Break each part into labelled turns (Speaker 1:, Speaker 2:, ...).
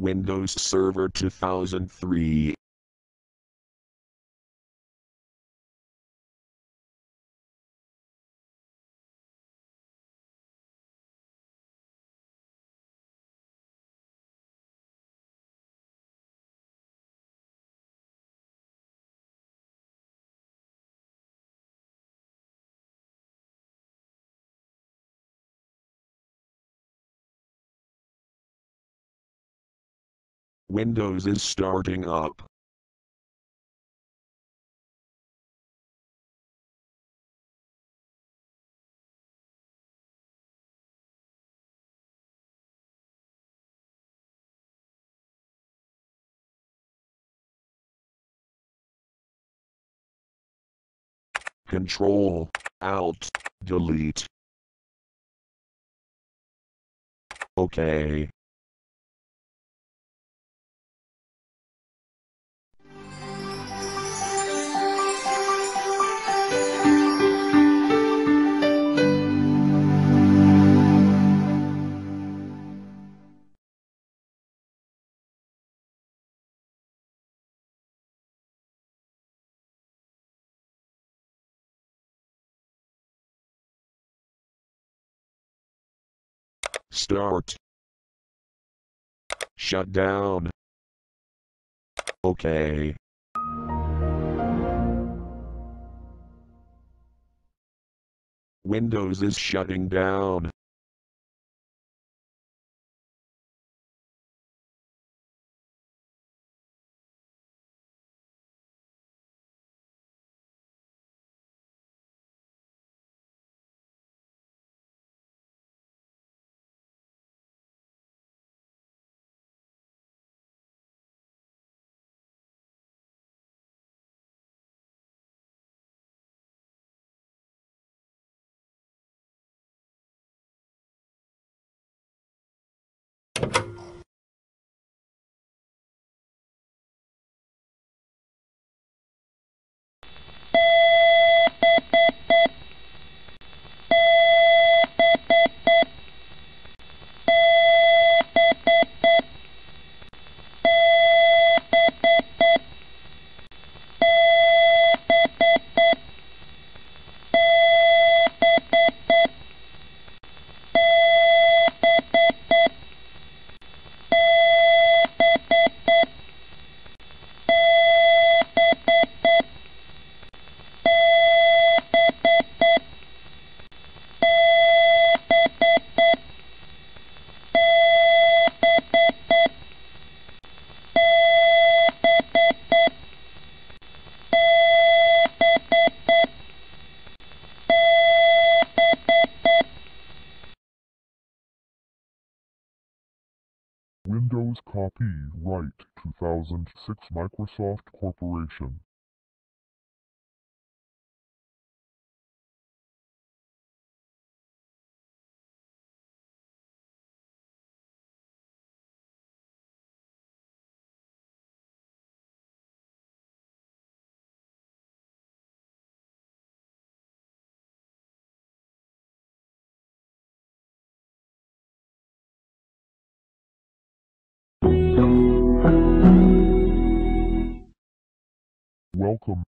Speaker 1: Windows Server 2003. Windows is starting up. Control, Alt, Delete. OK. Start. Shut down. OK. Windows is shutting down.
Speaker 2: Windows Copyright 2006 Microsoft Corporation Welcome.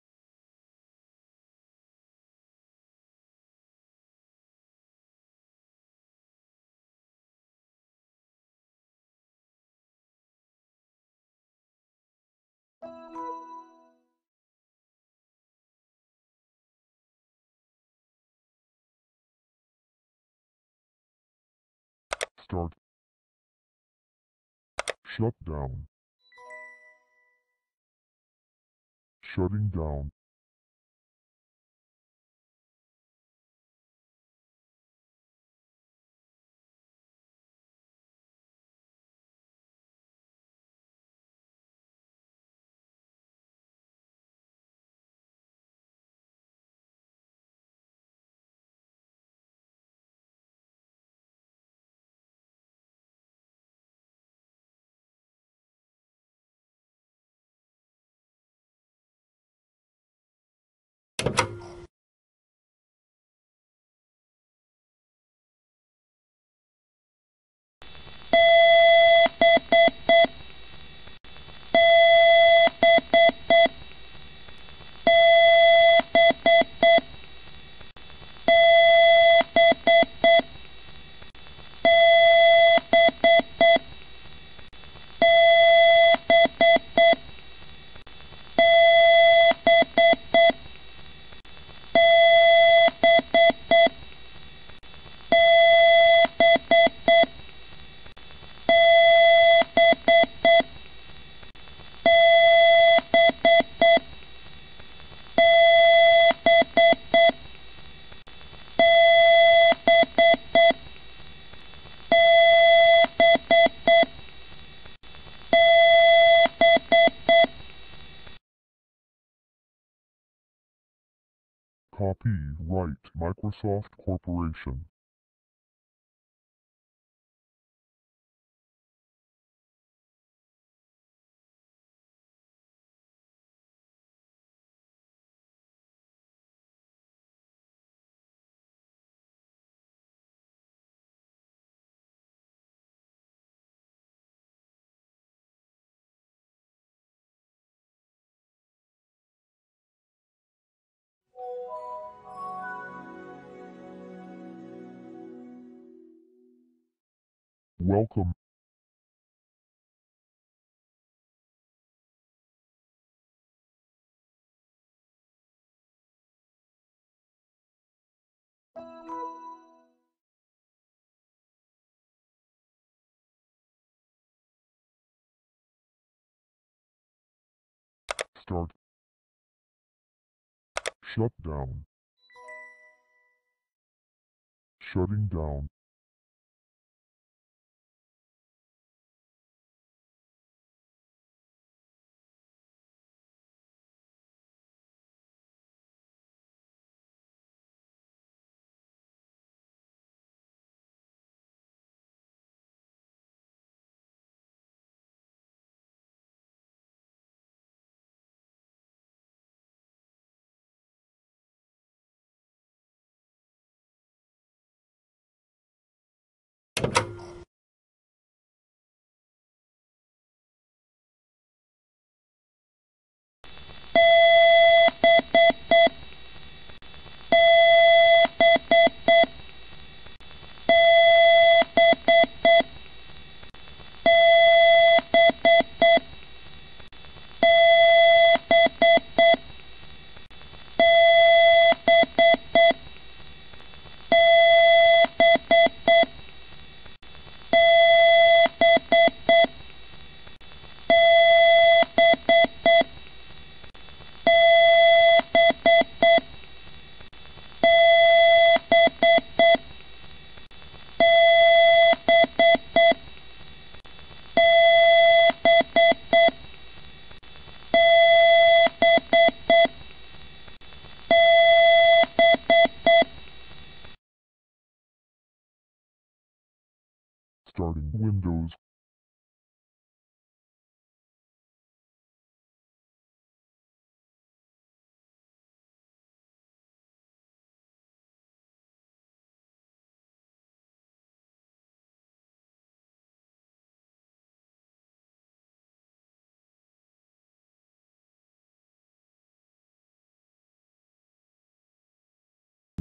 Speaker 2: Start. Shut down. Shutting down. Copyright Microsoft Corporation. Welcome. Start. Shut down. Shutting down.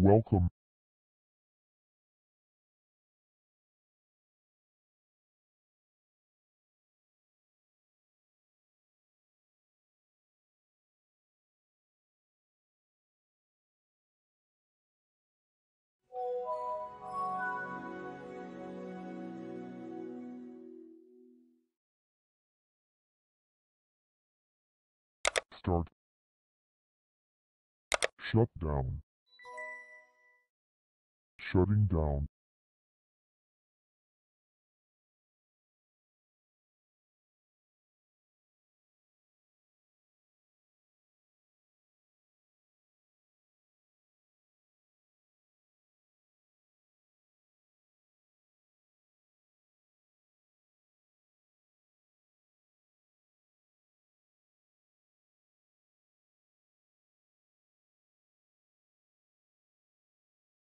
Speaker 2: Welcome. Start. Shut down. Shutting down.